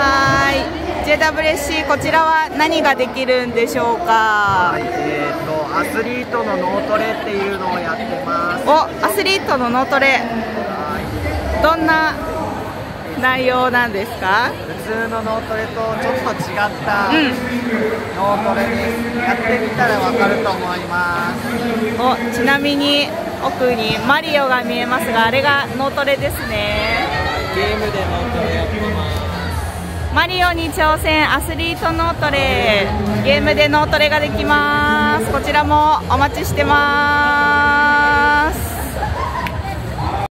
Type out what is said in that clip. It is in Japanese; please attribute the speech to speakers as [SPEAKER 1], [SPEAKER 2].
[SPEAKER 1] はい JWC こちらは何ができるんでしょうか？
[SPEAKER 2] はい、えーと、アスリートの脳トレっていうのをやってます。
[SPEAKER 1] おアスリートの脳トレどんな内容なんですか？
[SPEAKER 2] 普通の脳トレとちょっと違った
[SPEAKER 1] うん
[SPEAKER 2] 脳トレです。やってみたらわかると思います。
[SPEAKER 1] おちなみに奥にマリオが見えますがあれが脳トレですね
[SPEAKER 2] ゲームで脳トレやってます。
[SPEAKER 1] マリオに挑戦アスリート脳トレ。ゲームで脳トレができます。こちらもお待ちしてます。